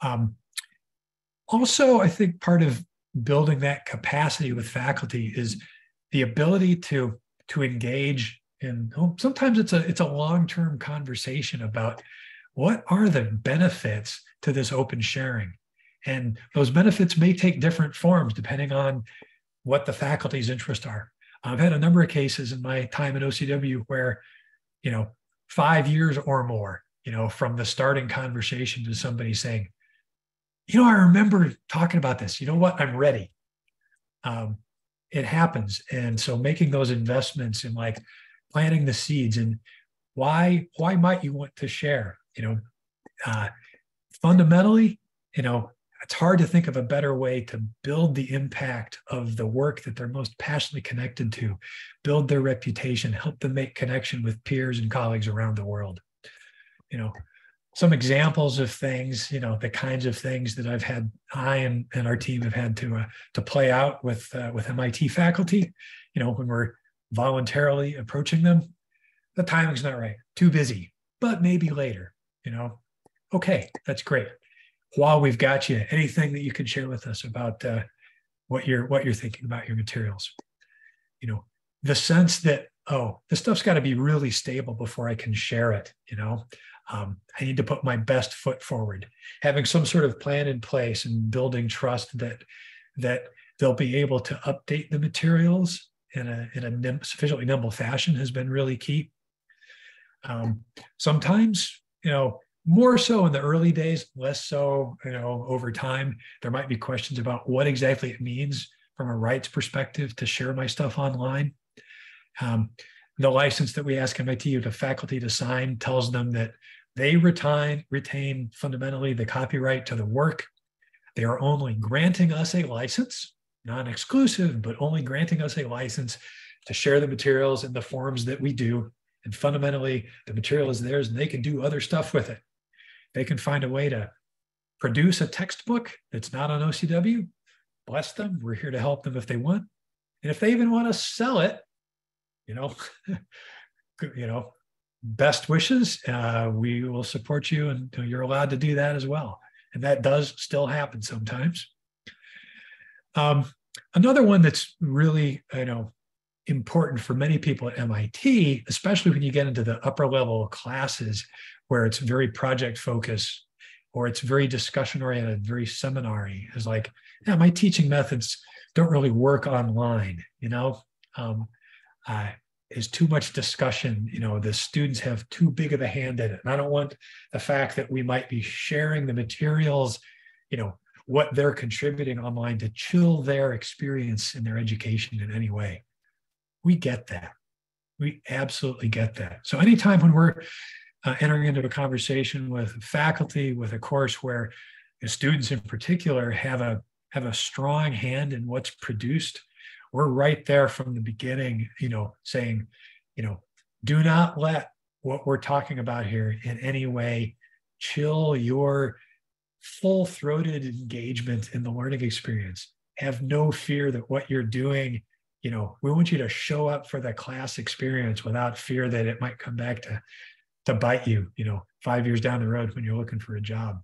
Um, also, I think part of building that capacity with faculty is the ability to to engage in. Well, sometimes it's a it's a long term conversation about what are the benefits to this open sharing, and those benefits may take different forms depending on what the faculty's interests are. I've had a number of cases in my time at OCW where, you know, five years or more, you know, from the starting conversation to somebody saying, you know, I remember talking about this. You know what? I'm ready. Um, it happens. And so making those investments in like planting the seeds and why, why might you want to share? You know, uh, fundamentally, you know, it's hard to think of a better way to build the impact of the work that they're most passionately connected to, build their reputation, help them make connection with peers and colleagues around the world. You know, some examples of things, you know, the kinds of things that I've had, I and, and our team have had to uh, to play out with uh, with MIT faculty. You know, when we're voluntarily approaching them, the timing's not right, too busy, but maybe later. You know, okay, that's great while we've got you, anything that you can share with us about uh, what you're what you're thinking about your materials. You know, the sense that oh, this stuff's got to be really stable before I can share it. You know, um, I need to put my best foot forward. Having some sort of plan in place and building trust that that they'll be able to update the materials in a in a nim- sufficiently nimble fashion has been really key. Um, sometimes, you know, more so in the early days, less so, you know, over time. There might be questions about what exactly it means from a rights perspective to share my stuff online. Um, the license that we ask MIT or the faculty to sign tells them that they retain, retain fundamentally the copyright to the work. They are only granting us a license, non-exclusive, but only granting us a license to share the materials in the forms that we do. And fundamentally, the material is theirs and they can do other stuff with it they can find a way to produce a textbook that's not on OCW, bless them. We're here to help them if they want. And if they even want to sell it, you know, you know, best wishes. Uh, we will support you, and you're allowed to do that as well. And that does still happen sometimes. Um, another one that's really, you know, important for many people at MIT, especially when you get into the upper level classes where it's very project focused or it's very discussion oriented, very seminary. Is like, yeah, my teaching methods don't really work online. You know, um, is too much discussion. You know, the students have too big of a hand in it, and I don't want the fact that we might be sharing the materials. You know, what they're contributing online to chill their experience in their education in any way. We get that. We absolutely get that. So anytime when we're uh, entering into a conversation with faculty with a course where the students in particular have a have a strong hand in what's produced. We're right there from the beginning you know saying you know do not let what we're talking about here in any way chill your full-throated engagement in the learning experience. Have no fear that what you're doing you know we want you to show up for the class experience without fear that it might come back to to bite you, you know, five years down the road when you're looking for a job.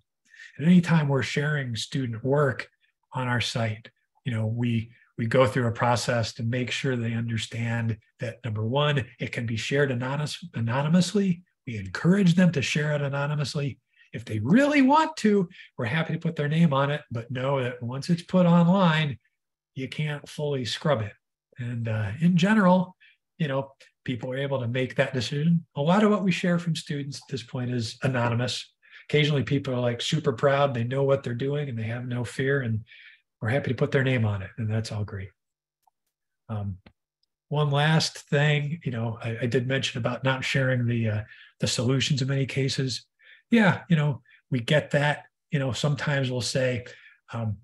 And anytime we're sharing student work on our site, you know, we we go through a process to make sure they understand that number one, it can be shared anonymous, anonymously. We encourage them to share it anonymously. If they really want to, we're happy to put their name on it, but know that once it's put online, you can't fully scrub it. And uh, in general, you know, people are able to make that decision. A lot of what we share from students at this point is anonymous. Occasionally, people are like super proud, they know what they're doing and they have no fear, and we're happy to put their name on it, and that's all great. Um, one last thing, you know, I, I, did mention about not sharing the uh, the solutions in many cases. Yeah, you know, we get that. You know, sometimes we'll say, um,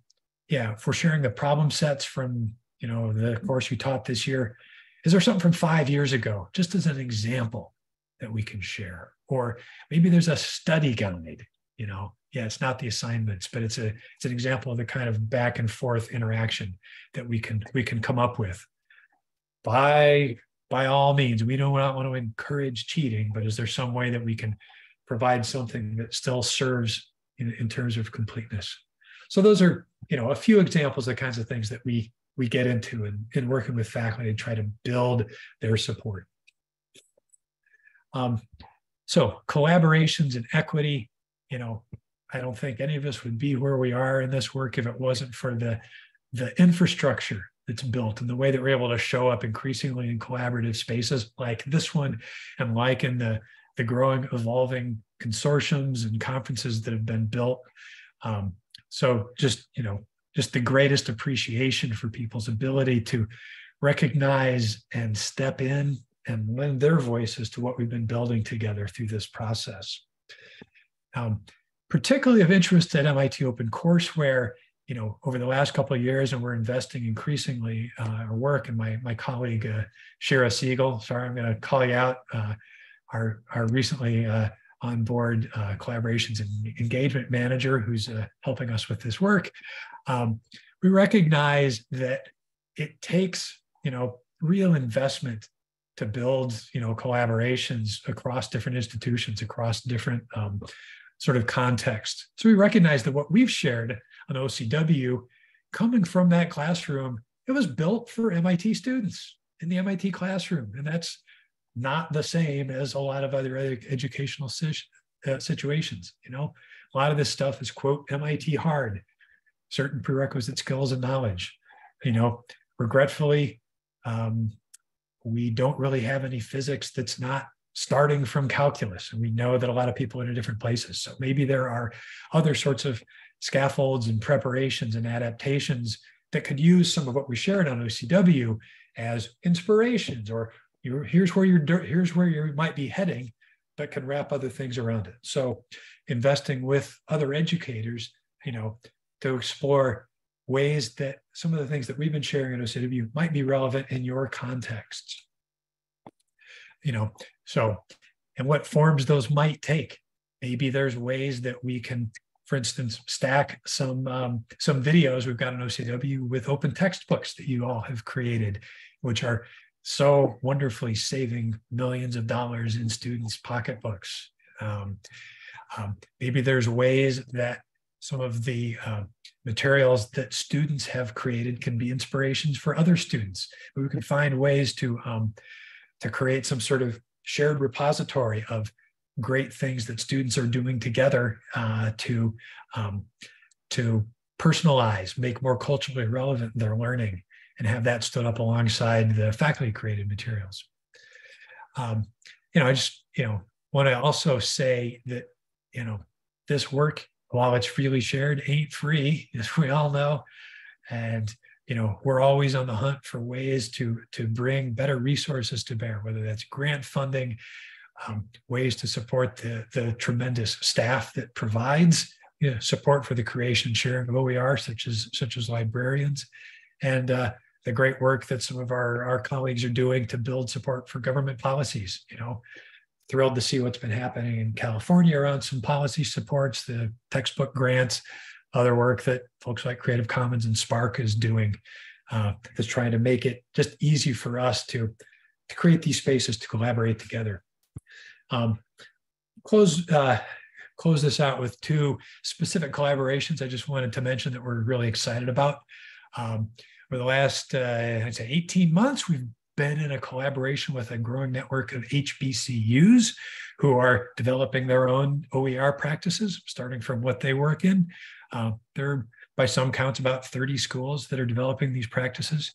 yeah, if we're sharing the problem sets from you know the course we taught this year, is there something from five years ago, just as an example that we can share? Or maybe there's a study guide, you know, yeah, it's not the assignments, but it's a it's an example of the kind of back and forth interaction that we can we can come up with. By by all means, we don't want to encourage cheating, but is there some way that we can provide something that still serves in, in terms of completeness? So those are, you know, a few examples of the kinds of things that we we get into in, in working with faculty to try to build their support. Um, so collaborations and equity, you know, I don't think any of us would be where we are in this work if it wasn't for the, the infrastructure that's built and the way that we're able to show up increasingly in collaborative spaces like this one and like in the, the growing, evolving consortiums and conferences that have been built. Um, so just, you know, just the greatest appreciation for people's ability to recognize and step in and lend their voices to what we've been building together through this process. Um, particularly of interest at MIT OpenCourseWare, you know, over the last couple of years, and we're investing increasingly uh, our work. And my my colleague uh, Shira Siegel, sorry, I'm going to call you out, uh, our our recently uh, on board uh, collaborations and engagement manager who's uh, helping us with this work. Um, we recognize that it takes, you know, real investment to build, you know, collaborations across different institutions, across different um, sort of contexts. So we recognize that what we've shared on OCW, coming from that classroom, it was built for MIT students in the MIT classroom, and that's not the same as a lot of other educational uh, situations. You know, a lot of this stuff is quote MIT hard, certain prerequisite skills and knowledge. You know, regretfully, um, we don't really have any physics that's not starting from calculus. And we know that a lot of people are in different places. So maybe there are other sorts of scaffolds and preparations and adaptations that could use some of what we shared on OCW as inspirations or here's where you're here's where you might be heading but can wrap other things around it so investing with other educators you know to explore ways that some of the things that we've been sharing at OCW might be relevant in your context you know so and what forms those might take maybe there's ways that we can for instance stack some um, some videos we've got an ocw with open textbooks that you all have created which are so wonderfully saving millions of dollars in students' pocketbooks. Um, um, maybe there's ways that some of the uh, materials that students have created can be inspirations for other students. we can find ways to um, to create some sort of shared repository of great things that students are doing together uh, to um, to personalize, make more culturally relevant their learning and have that stood up alongside the faculty created materials. Um, you know, I just, you know, want to also say that, you know, this work while it's freely shared, ain't free, as we all know. And you know, we're always on the hunt for ways to to bring better resources to bear, whether that's grant funding, um, ways to support the the tremendous staff that provides you know, support for the creation sharing of OER, such as such as librarians, and uh, the great work that some of our our colleagues are doing to build support for government policies. You know, thrilled to see what's been happening in California around some policy supports, the textbook grants, other work that folks like Creative Commons and SPARC is doing uh, is trying to make it just easy for us to, to create these spaces to collaborate together. Um, close uh, close this out with two specific collaborations I just wanted to mention that we're really excited about. Um, over the last, uh, I'd say 18 months, we've been in a collaboration with a growing network of HBCUs who are developing their own OER practices, starting from what they work in. Uh, there are, by some counts, about 30 schools that are developing these practices.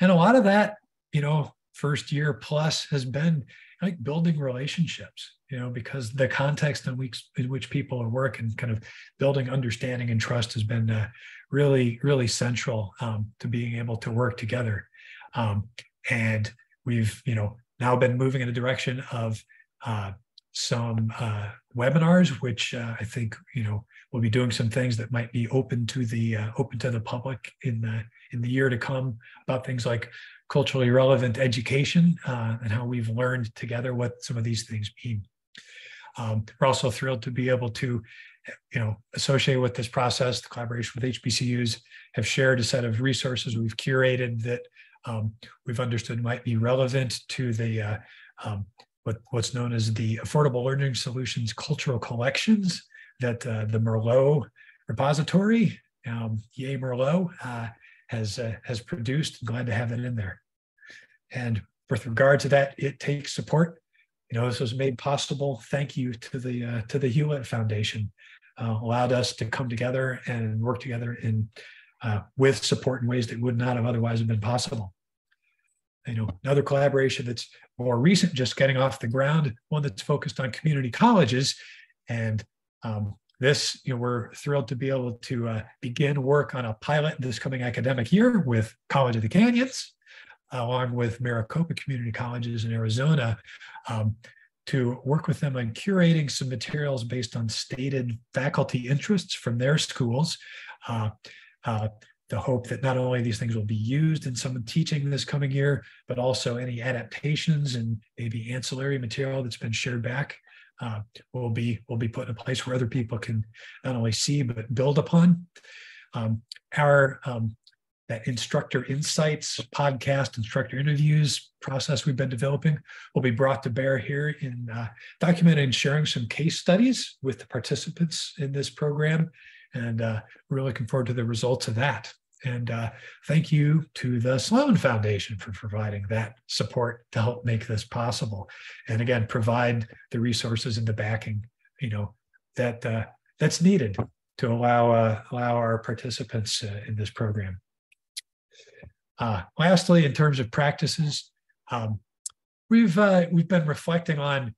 And a lot of that, you know, first year plus has been like building relationships, you know, because the context in which, in which people are working, kind of building understanding and trust has been uh, really, really central um, to being able to work together. Um, and we've you know now been moving in the direction of uh, some uh, webinars, which uh, I think you know we'll be doing some things that might be open to the uh, open to the public in the in the year to come about things like culturally relevant education uh, and how we've learned together what some of these things mean. Um, we're also thrilled to be able to you know, associated with this process, the collaboration with HBCUs have shared a set of resources we've curated that um, we've understood might be relevant to the uh, um, what, what's known as the Affordable Learning Solutions Cultural Collections that uh, the Merlot repository, um, Yay Merlot, uh, has uh, has produced. glad to have that in there. And with regard to that, it takes support. You know, this was made possible. Thank you to the uh, to the Hewlett Foundation, uh, allowed us to come together and work together in uh, with support in ways that would not have otherwise been possible you know another collaboration that's more recent just getting off the ground one that's focused on community colleges. And um, this you know we're thrilled to be able to uh, begin work on a pilot this coming academic year with college of the canyons along with maricopa community colleges in arizona um, to work with them on curating some materials based on stated faculty interests from their schools. Uh, uh, the hope that not only these things will be used in some teaching this coming year, but also any adaptations and maybe ancillary material that's been shared back uh, will be will be put in a place where other people can not only see but build upon. Um, our um, that instructor insights podcast, instructor interviews process we've been developing will be brought to bear here in uh, documenting and sharing some case studies with the participants in this program and uh, we're looking forward to the results of that. And uh, thank you to the Sloan Foundation for providing that support to help make this possible. And again, provide the resources and the backing, you know, that uh, that's needed to allow uh, allow our participants uh, in this program. Uh, lastly, in terms of practices, um, we've uh, we've been reflecting on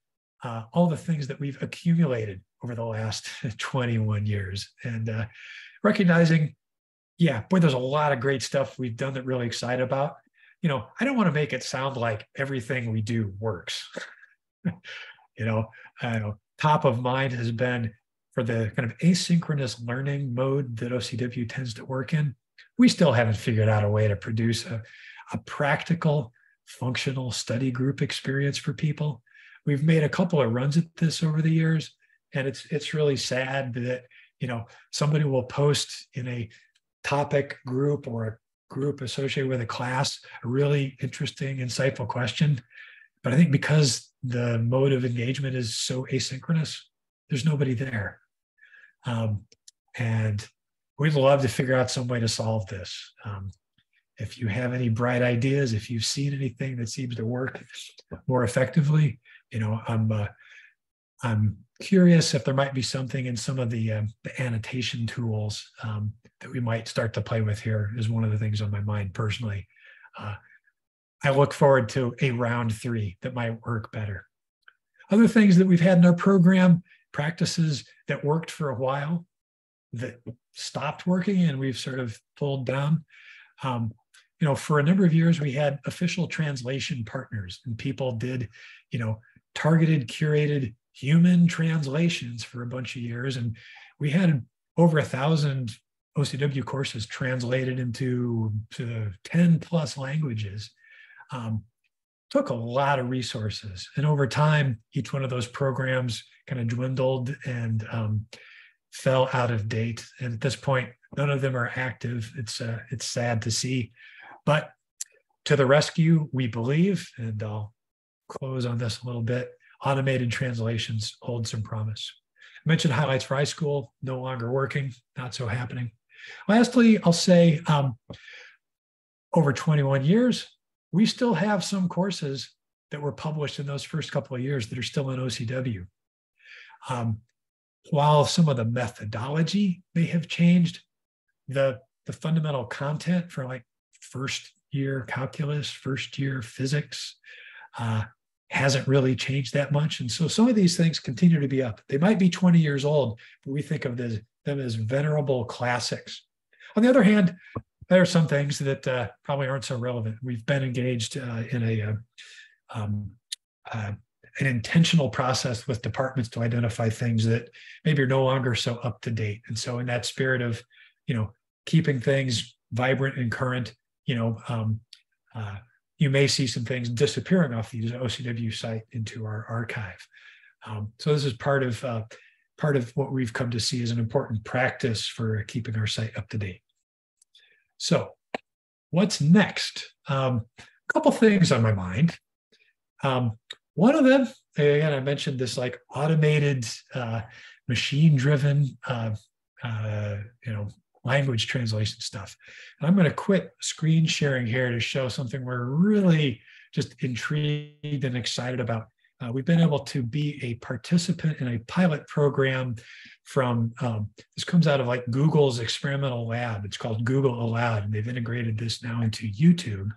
all the things that we've accumulated over the last 21 years. And uh, recognizing yeah boy there's a lot of great stuff we've done that really excited about. You know i don't want to make it sound like everything we do works. You know, know top of mind has been for the kind of asynchronous learning mode that ocw tends to work in. We still haven't figured out a way to produce a, a practical functional study group experience for people. We've made a couple of runs at this over the years and it's it's really sad that you know somebody will post in a topic group or a group associated with a class a really interesting insightful question. But i think because the mode of engagement is so asynchronous there's nobody there. Um, and we'd love to figure out some way to solve this. Um, if you have any bright ideas if you've seen anything that seems to work more effectively you know i'm uh, i'm curious if there might be something in some of the, um, the annotation tools um, that we might start to play with here is one of the things on my mind personally. Uh, I look forward to a round three that might work better. Other things that we've had in our program, practices that worked for a while, that stopped working and we've sort of pulled down. Um, you know, for a number of years, we had official translation partners and people did, you know, targeted, curated human translations for a bunch of years. And we had over a thousand OCW courses translated into to 10 plus languages. Um, took a lot of resources. And over time, each one of those programs kind of dwindled and um, fell out of date. And at this point, none of them are active. It's uh, it's sad to see, but to the rescue, we believe. And I'll close on this a little bit. Automated translations hold some promise. I mentioned highlights for High School, no longer working, not so happening. Lastly, I'll say um, over 21 years, we still have some courses that were published in those first couple of years that are still in OCW. Um, while some of the methodology may have changed, the, the fundamental content for like first year calculus, first year physics, uh, hasn't really changed that much. And so some of these things continue to be up. They might be 20 years old, but we think of them as venerable classics. On the other hand, there are some things that uh, probably aren't so relevant. We've been engaged uh, in a uh, um, uh, an intentional process with departments to identify things that maybe are no longer so up to date. And so, in that spirit of, you know, keeping things vibrant and current, you know, um, uh, you may see some things disappearing off the OCW site into our archive. Um, so this is part of uh, part of what we've come to see as an important practice for keeping our site up to date. So, what's next? Um, a couple things on my mind. Um, one of them, again, I mentioned this like automated, uh, machine-driven, uh, uh, you know, language translation stuff. And I'm going to quit screen sharing here to show something we're really just intrigued and excited about. Uh, we've been able to be a participant in a pilot program from um, this comes out of like Google's experimental lab. It's called Google Aloud, and they've integrated this now into YouTube.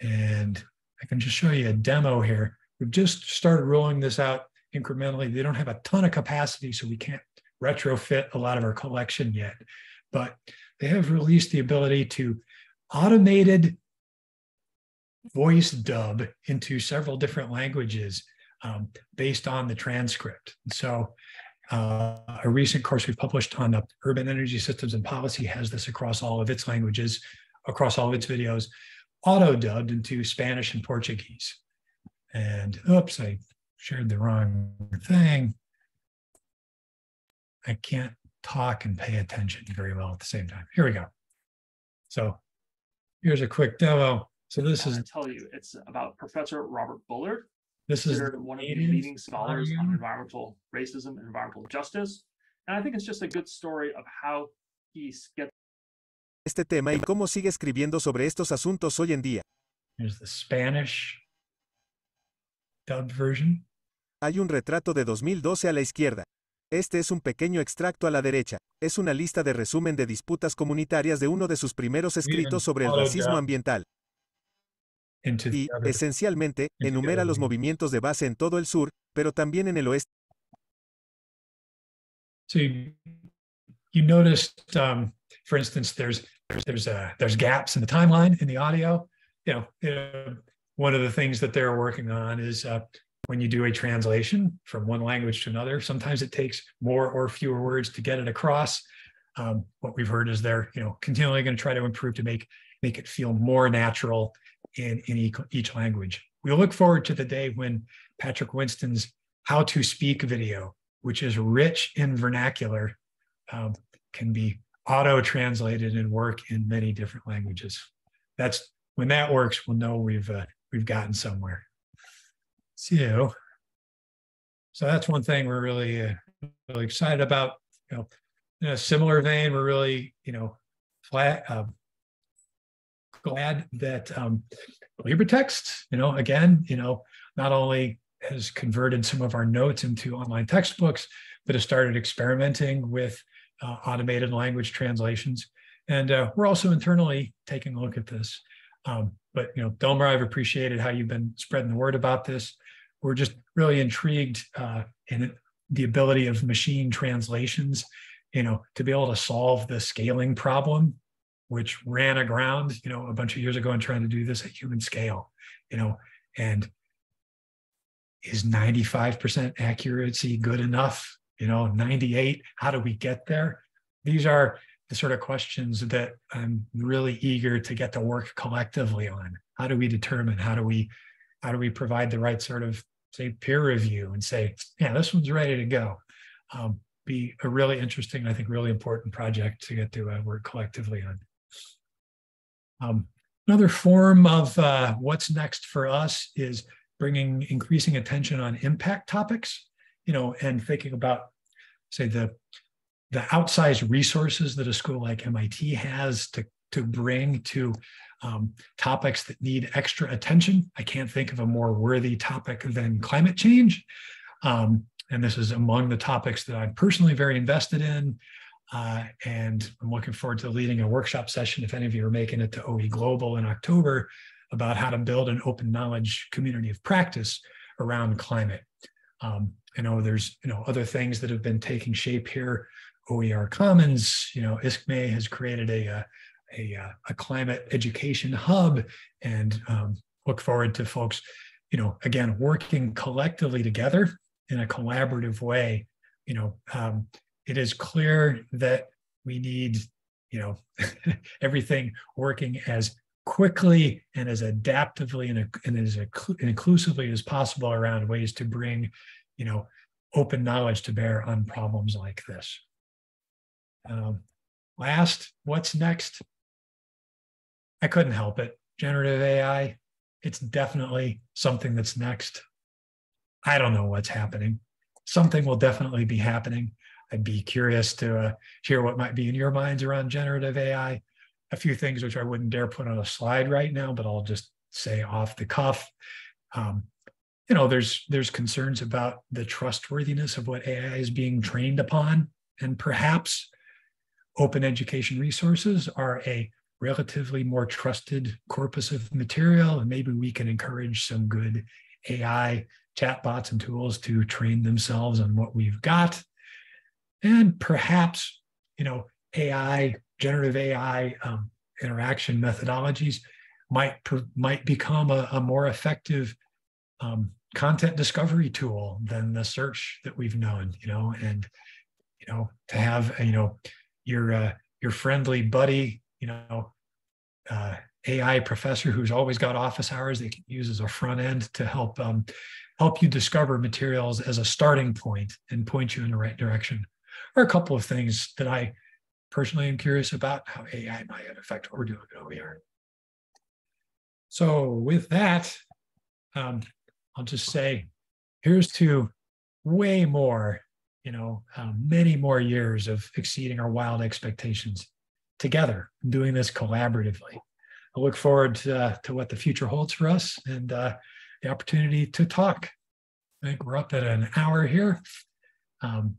And I can just show you a demo here. We've just started rolling this out incrementally. They don't have a ton of capacity, so we can't retrofit a lot of our collection yet. But they have released the ability to automated voice dub into several different languages um, based on the transcript. So uh, a recent course we published on urban energy systems and policy has this across all of its languages, across all of its videos, auto dubbed into Spanish and Portuguese. And oops, I shared the wrong thing. I can't talk and pay attention very well at the same time. Here we go. So here's a quick demo. So this is tell you it's about Professor Robert Bullard, this is one of the leading scholars on environmental racism and environmental justice. And I think it's just a good story of how he gets este tema y cómo sigue escribiendo sobre estos asuntos hoy en día. There's the Spanish dubbed version. Hay un retrato de 2012 a la izquierda. Este es un pequeño extracto a la derecha. Es una lista de resumen de disputas comunitarias de uno de sus primeros escritos sobre el racismo ambiental. Y, esencialmente, enumera los movimientos de base en todo el sur, pero también en el oeste. So you, you noticed, um, for instance, there's there's uh, there's gaps in the timeline in the audio. You know, you know, one of the things that they're working on is uh, when you do a translation from one language to another. Sometimes it takes more or fewer words to get it across. Um, what we've heard is they're you know continually going to try to improve to make make it feel more natural in, in each, language. We look forward to the day when Patrick Winston's How to Speak video, which is rich in vernacular, um, can be auto translated and work in many different languages. That's when that works, we'll know we've uh, we've gotten somewhere. So, so that's one thing we're really uh, really excited about. You know, in a similar vein, we're really you know flat, uh, glad that um, LibreText, you know, again, you know, not only has converted some of our notes into online textbooks, but has started experimenting with uh, automated language translations. And uh, we're also internally taking a look at this. Um, but you know, Delmar, I've appreciated how you've been spreading the word about this. We're just really intrigued uh, in the ability of machine translations you know, to be able to solve the scaling problem, which ran aground, you know, a bunch of years ago and trying to do this at human scale, you know, and is 95% accuracy good enough? You know, 98, how do we get there? These are the sort of questions that I'm really eager to get to work collectively on. How do we determine? How do we, how do we provide the right sort of say peer review and say, yeah, this one's ready to go. Um, be a really interesting, I think, really important project to get to uh, work collectively on. Um, another form of uh, what's next for us is bringing increasing attention on impact topics, you know, and thinking about, say, the the outsized resources that a school like MIT has to to bring to um, topics that need extra attention. I can't think of a more worthy topic than climate change. Um, and this is among the topics that I'm personally very invested in. Uh, and I'm looking forward to leading a workshop session, if any of you are making it to OE Global in October, about how to build an open knowledge community of practice around climate. Um, I know there's you know other things that have been taking shape here. OER Commons, you know, ISKME has created a, a a, uh, a climate education hub and um, look forward to folks, you know, again, working collectively together in a collaborative way. You know, um, it is clear that we need, you know, everything working as quickly and as adaptively and, and as inclusively as possible around ways to bring, you know, open knowledge to bear on problems like this. Um, last, what's next? I couldn't help it. Generative AI, it's definitely something that's next. I don't know what's happening. Something will definitely be happening. I'd be curious to uh, hear what might be in your minds around generative AI. A few things which I wouldn't dare put on a slide right now, but I'll just say off the cuff. Um, you know, there's there's concerns about the trustworthiness of what AI is being trained upon, and perhaps open education resources are a relatively more trusted corpus of material and maybe we can encourage some good ai chatbots and tools to train themselves on what we've got. And perhaps you know ai generative ai um, interaction methodologies might might become a, a more effective um, content discovery tool than the search that we've known you know and you know to have you know your uh, your friendly buddy you know, uh, AI professor who's always got office hours they can use as a front end to help um, help you discover materials as a starting point and point you in the right direction. Are a couple of things that I personally am curious about how AI might affect what we're doing at OER. So with that, um, I'll just say, here's to way more, you know, um, many more years of exceeding our wild expectations together, doing this collaboratively. I look forward to, uh, to what the future holds for us and uh, the opportunity to talk. I think we're up at an hour here. Um,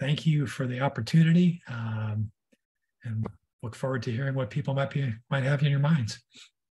thank you for the opportunity um, and look forward to hearing what people might be might have in your minds.